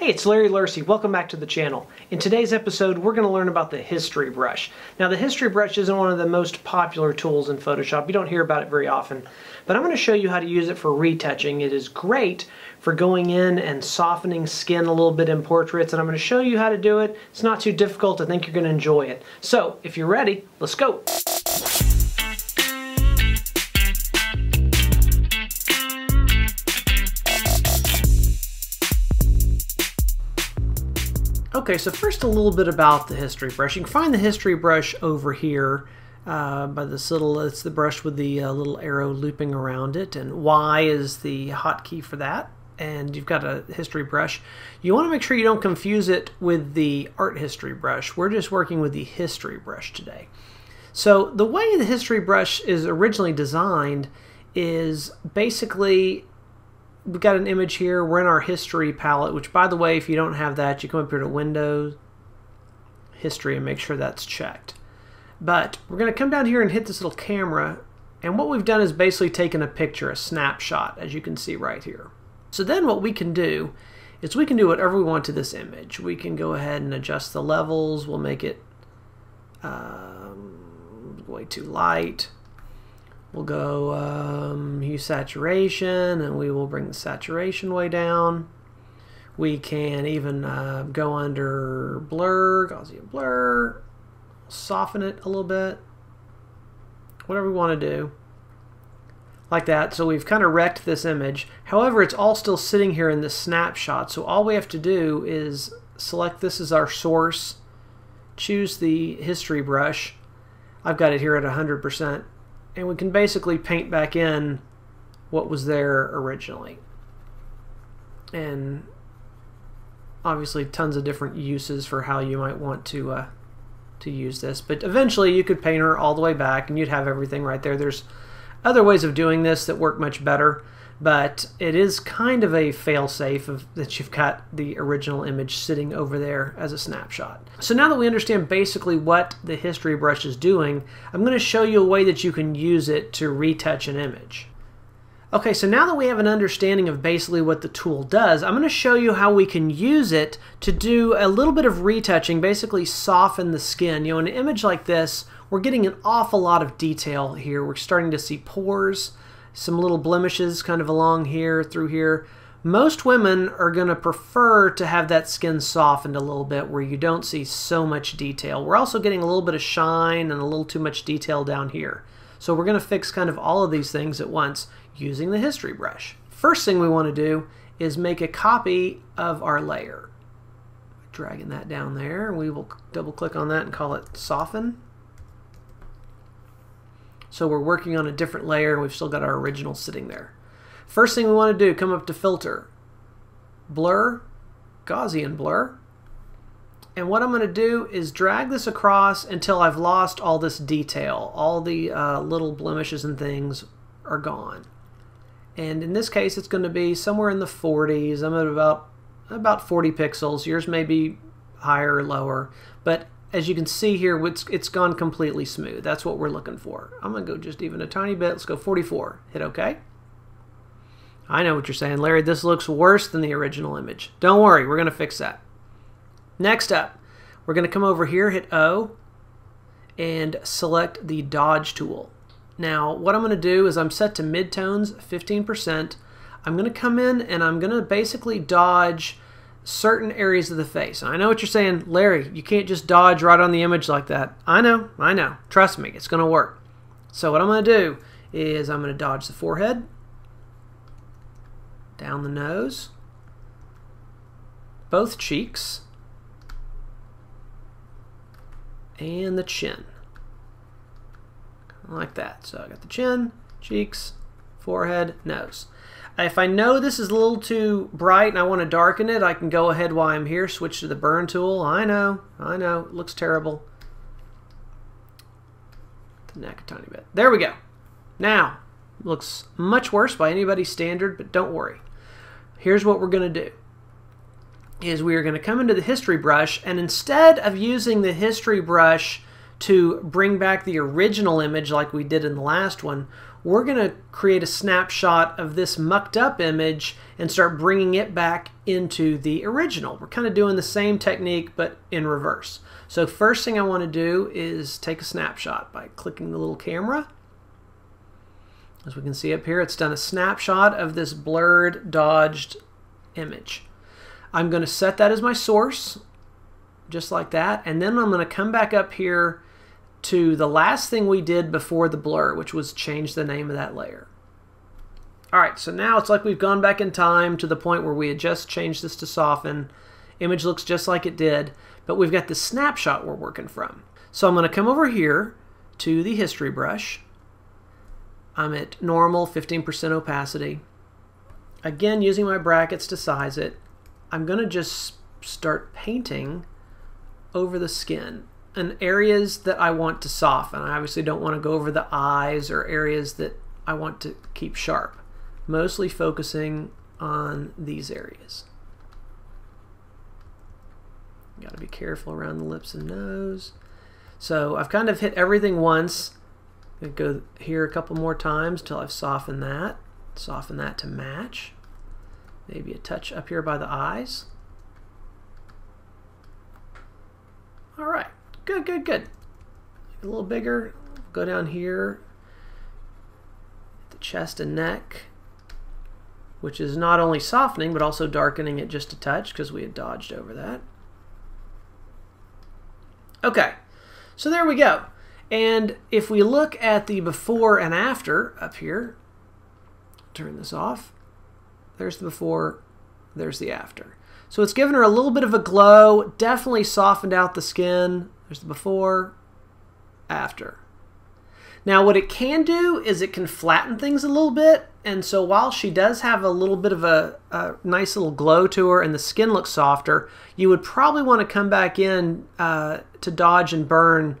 Hey, it's Larry Lourcey. Welcome back to the channel. In today's episode, we're going to learn about the history brush. Now, the history brush isn't one of the most popular tools in Photoshop. You don't hear about it very often, but I'm going to show you how to use it for retouching. It is great for going in and softening skin a little bit in portraits, and I'm going to show you how to do it. It's not too difficult. I think you're going to enjoy it. So, if you're ready, let's go. Okay, so first a little bit about the history brush. You can find the history brush over here uh, by this little, it's the brush with the uh, little arrow looping around it, and Y is the hotkey for that. And you've got a history brush. You want to make sure you don't confuse it with the art history brush. We're just working with the history brush today. So the way the history brush is originally designed is basically we've got an image here. We're in our history palette, which by the way, if you don't have that, you come up here to Windows, History, and make sure that's checked. But we're going to come down here and hit this little camera, and what we've done is basically taken a picture, a snapshot, as you can see right here. So then what we can do is we can do whatever we want to this image. We can go ahead and adjust the levels. We'll make it um, way too light. We'll go um, hue saturation and we will bring the saturation way down. We can even uh, go under blur, Gaussian blur, soften it a little bit, whatever we want to do. Like that, so we've kind of wrecked this image. However, it's all still sitting here in this snapshot, so all we have to do is select this as our source, choose the history brush. I've got it here at 100%, and we can basically paint back in what was there originally. And obviously tons of different uses for how you might want to uh, to use this. But eventually you could paint her all the way back and you'd have everything right there. There's other ways of doing this that work much better but it is kind of a fail-safe of that you've got the original image sitting over there as a snapshot. So now that we understand basically what the history brush is doing, I'm going to show you a way that you can use it to retouch an image. Okay, so now that we have an understanding of basically what the tool does, I'm going to show you how we can use it to do a little bit of retouching, basically soften the skin. You know, in an image like this, we're getting an awful lot of detail here. We're starting to see pores, some little blemishes kind of along here, through here. Most women are going to prefer to have that skin softened a little bit where you don't see so much detail. We're also getting a little bit of shine and a little too much detail down here. So we're going to fix kind of all of these things at once using the history brush. First thing we want to do is make a copy of our layer. Dragging that down there, we will double click on that and call it soften. So we're working on a different layer and we've still got our original sitting there. First thing we want to do, come up to filter, blur, Gaussian blur. And what I'm going to do is drag this across until I've lost all this detail. All the uh, little blemishes and things are gone. And in this case, it's going to be somewhere in the 40s. I'm at about about 40 pixels. Yours may be higher or lower, but as you can see here, it's, it's gone completely smooth. That's what we're looking for. I'm going to go just even a tiny bit. Let's go 44. Hit OK. I know what you're saying, Larry. This looks worse than the original image. Don't worry. We're going to fix that. Next up, we're going to come over here, hit O, and select the Dodge tool. Now, what I'm going to do is I'm set to midtones, 15%. I'm going to come in and I'm going to basically dodge certain areas of the face. And I know what you're saying, Larry, you can't just dodge right on the image like that. I know, I know. Trust me, it's going to work. So what I'm going to do is I'm going to dodge the forehead, down the nose, both cheeks, and the chin. Like that. So I got the chin, cheeks, forehead, nose. If I know this is a little too bright and I want to darken it, I can go ahead while I'm here, switch to the burn tool. I know, I know, it looks terrible. The neck a tiny bit. There we go. Now, looks much worse by anybody's standard, but don't worry. Here's what we're going to do is we are going to come into the history brush and instead of using the history brush to bring back the original image like we did in the last one, we're going to create a snapshot of this mucked up image and start bringing it back into the original. We're kind of doing the same technique but in reverse. So first thing I want to do is take a snapshot by clicking the little camera. As we can see up here, it's done a snapshot of this blurred, dodged image. I'm going to set that as my source, just like that, and then I'm going to come back up here to the last thing we did before the blur, which was change the name of that layer. All right, so now it's like we've gone back in time to the point where we had just changed this to soften. Image looks just like it did, but we've got the snapshot we're working from. So I'm going to come over here to the history brush. I'm at normal 15% opacity. Again, using my brackets to size it, I'm going to just start painting over the skin and areas that I want to soften. I obviously don't want to go over the eyes or areas that I want to keep sharp. Mostly focusing on these areas. Got to be careful around the lips and nose. So I've kind of hit everything once. I'm go here a couple more times till I've softened that. Soften that to match. Maybe a touch up here by the eyes. All right. Good, good, good. A little bigger. Go down here. The chest and neck, which is not only softening, but also darkening it just a touch because we had dodged over that. Okay, so there we go. And if we look at the before and after up here, turn this off, there's the before, there's the after. So it's given her a little bit of a glow, definitely softened out the skin, there's the before, after. Now what it can do is it can flatten things a little bit and so while she does have a little bit of a, a nice little glow to her and the skin looks softer, you would probably want to come back in uh, to dodge and burn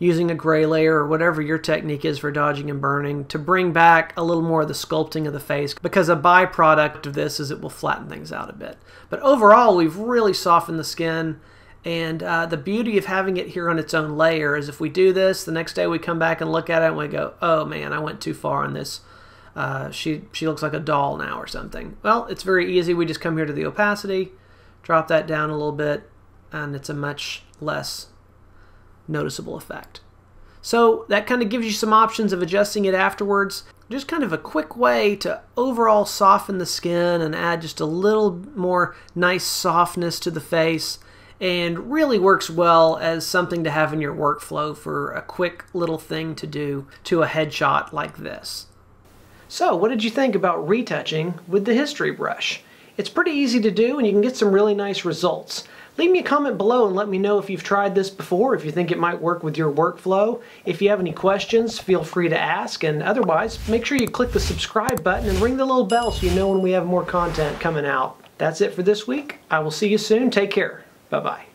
using a gray layer or whatever your technique is for dodging and burning to bring back a little more of the sculpting of the face because a byproduct of this is it will flatten things out a bit. But overall, we've really softened the skin and uh, the beauty of having it here on its own layer is if we do this, the next day we come back and look at it and we go, oh man, I went too far on this. Uh, she, she looks like a doll now or something. Well, it's very easy. We just come here to the opacity, drop that down a little bit, and it's a much less noticeable effect. So that kind of gives you some options of adjusting it afterwards. Just kind of a quick way to overall soften the skin and add just a little more nice softness to the face and really works well as something to have in your workflow for a quick little thing to do to a headshot like this. So what did you think about retouching with the history brush? It's pretty easy to do and you can get some really nice results. Leave me a comment below and let me know if you've tried this before, if you think it might work with your workflow. If you have any questions, feel free to ask, and otherwise, make sure you click the subscribe button and ring the little bell so you know when we have more content coming out. That's it for this week. I will see you soon. Take care. Bye bye.